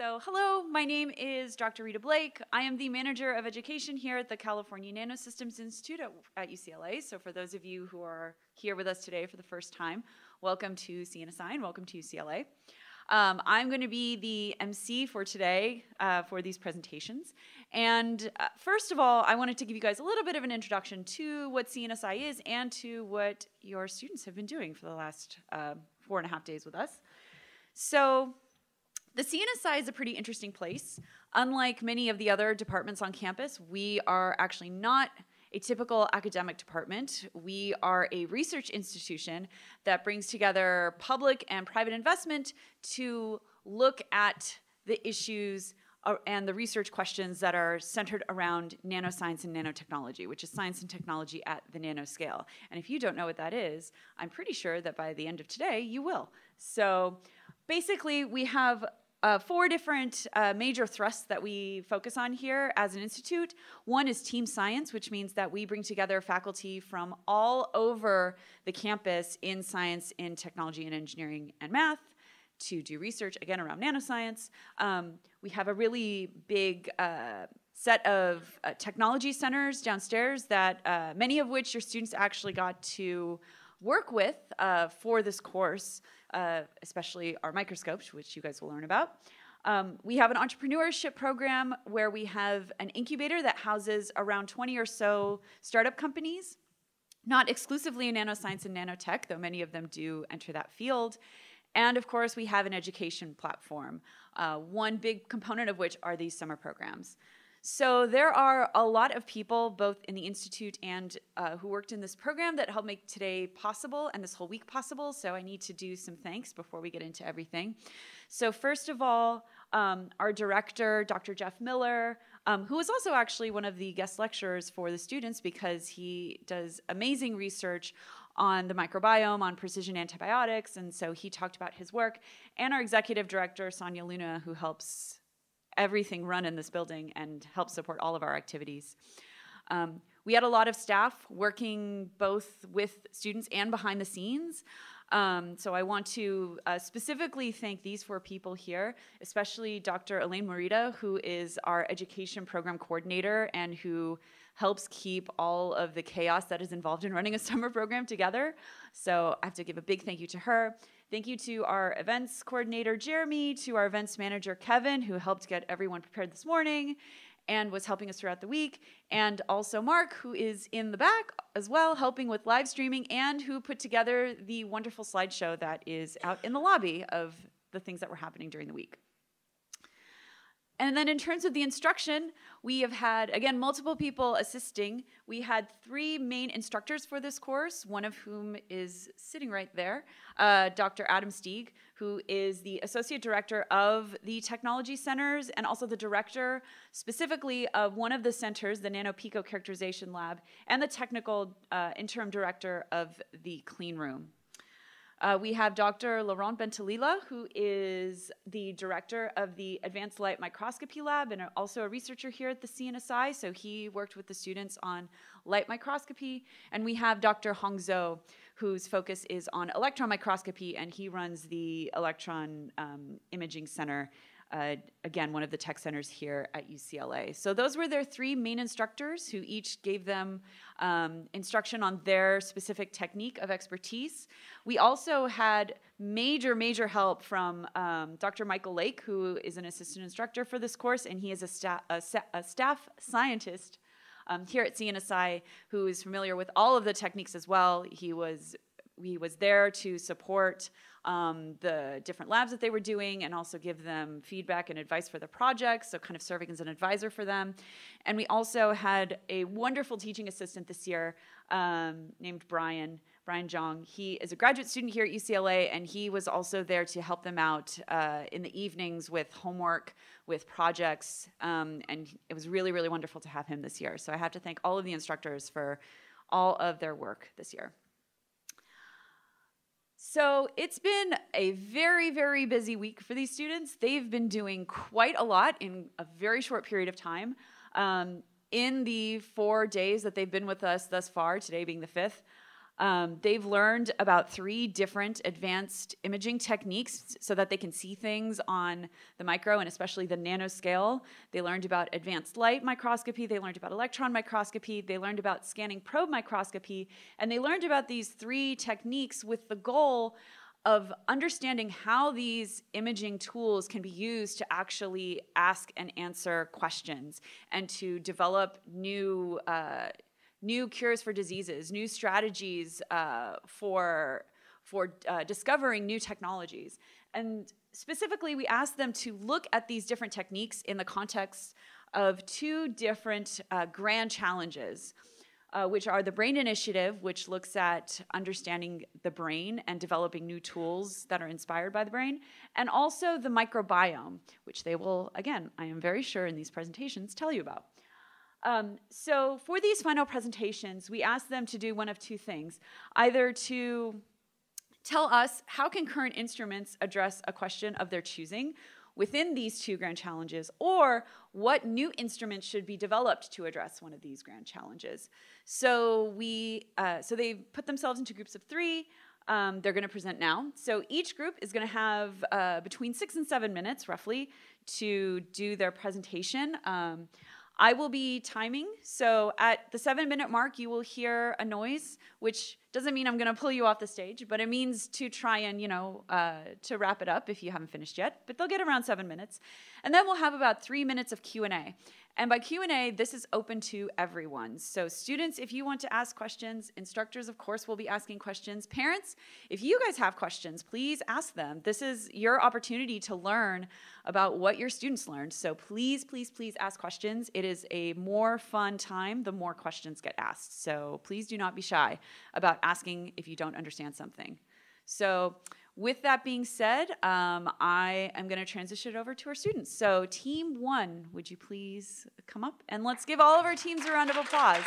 So, hello, my name is Dr. Rita Blaik. I am the manager of education here at the California Nanosystems Institute at, UCLA. So, for those of you who are here with us today for the first time, welcome to CNSI and welcome to UCLA. Um, I'm going to be the MC for today uh, for these presentations. And uh, first of all, I wanted to give you guys a little bit of an introduction to what CNSI is and to what your students have been doing for the last uh, four and a half days with us. So, the CNSI is a pretty interesting place. Unlike many of the other departments on campus, we are actually not a typical academic department. We are a research institution that brings together public and private investment to look at the issues uh, and the research questions that are centered around nanoscience and nanotechnology, which is science and technology at the nanoscale. And if you don't know what that is, I'm pretty sure that by the end of today, you will. So basically, we have uh, four different uh, major thrusts that we focus on here as an institute. One is team science, which means that we bring together faculty from all over the campus in science, in technology and engineering and math to do research, again, around nanoscience. Um, we have a really big uh, set of uh, technology centers downstairs that uh, many of which your students actually got to work with uh, for this course uh, especially our microscopes, which you guys will learn about. Um, we have an entrepreneurship program where we have an incubator that houses around 20 or so startup companies, not exclusively in nanoscience and nanotech, though many of them do enter that field. And of course, we have an education platform, uh, one big component of which are these summer programs. So there are a lot of people, both in the institute and uh, who worked in this program, that helped make today possible and this whole week possible. So I need to do some thanks before we get into everything. So first of all, um, our director, Dr. Jeff Miller, um, who is also actually one of the guest lecturers for the students because he does amazing research on the microbiome, on precision antibiotics, and so he talked about his work. And our executive director, Sonia Luna, who helps everything run in this building and help support all of our activities. Um, we had a lot of staff working both with students and behind the scenes. Um, so I want to uh, specifically thank these four people here, especially Dr. Elaine Morita, who is our education program coordinator and who helps keep all of the chaos that is involved in running a summer program together. So I have to give a big thank you to her. Thank you to our events coordinator, Jeremy, to our events manager, Kevin, who helped get everyone prepared this morning and was helping us throughout the week, and also Mark, who is in the back as well, helping with live streaming, and who put together the wonderful slideshow that is out in the lobby of the things that were happening during the week. And then in terms of the instruction, we have had, again, multiple people assisting. We had three main instructors for this course, one of whom is sitting right there, uh, Dr. Adam Stieg, who is the Associate Director of the Technology Centers and also the Director specifically of one of the centers, the NanoPico Characterization Lab, and the Technical uh, Interim Director of the Clean Room. Uh, we have Dr. Laurent Bentolila, who is the director of the Advanced Light Microscopy Lab and also a researcher here at the CNSI. So he worked with the students on light microscopy. And we have Dr. Hong Zhou, whose focus is on electron microscopy, and he runs the Electron um, Imaging Center uh, again, one of the tech centers here at UCLA. So those were their three main instructors who each gave them um, instruction on their specific technique of expertise. We also had major, major help from um, Dr. Michael Lake, who is an assistant instructor for this course, and he is a, sta a, a staff scientist um, here at CNSI who is familiar with all of the techniques as well. He was he was there to support um, the different labs that they were doing and also give them feedback and advice for the projects, so kind of serving as an advisor for them. And we also had a wonderful teaching assistant this year um, named Brian. Brian Jong. He is a graduate student here at UCLA, and he was also there to help them out uh, in the evenings with homework, with projects, um, and it was really, really wonderful to have him this year. So I have to thank all of the instructors for all of their work this year. So it's been a very, very busy week for these students. They've been doing quite a lot in a very short period of time. Um, in the four days that they've been with us thus far, today being the fifth, Um, they've learned about three different advanced imaging techniques so that they can see things on the micro and especially the nanoscale. They learned about advanced light microscopy, they learned about electron microscopy, they learned about scanning probe microscopy, and they learned about these three techniques with the goal of understanding how these imaging tools can be used to actually ask and answer questions and to develop new uh, new cures for diseases, new strategies uh, for, for uh, discovering new technologies. And specifically, we asked them to look at these different techniques in the context of two different uh, grand challenges. Uh, which are the Brain Initiative, which looks at understanding the brain and developing new tools that are inspired by the brain, and also the microbiome, which they will, again, I am very sure in these presentations, tell you about. Um, so for these final presentations, we asked them to do one of two things. Either to tell us how can current instruments address a question of their choosing within these two grand challenges, or what new instruments should be developed to address one of these grand challenges. So we, uh, so they put themselves into groups of three. Um, they're going to present now. So each group is going to have uh, between six and seven minutes, roughly, to do their presentation. Um, I will be timing. So at the seven minute mark, you will hear a noise, which doesn't mean I'm going to pull you off the stage, but it means to try and, you know, uh, to wrap it up if you haven't finished yet. But they'll get around seven minutes. And then we'll have about three minutes of Q&A. And by Q&A, this is open to everyone. So students, if you want to ask questions, instructors, of course, will be asking questions. Parents, if you guys have questions, please ask them. This is your opportunity to learn about what your students learned. So please, please, please ask questions. It is a more fun time the more questions get asked. So please do not be shy about asking if you don't understand something. So with that being said, um, I am going to transition it over to our students. So team one, would you please come up? And let's give all of our teams a round of applause.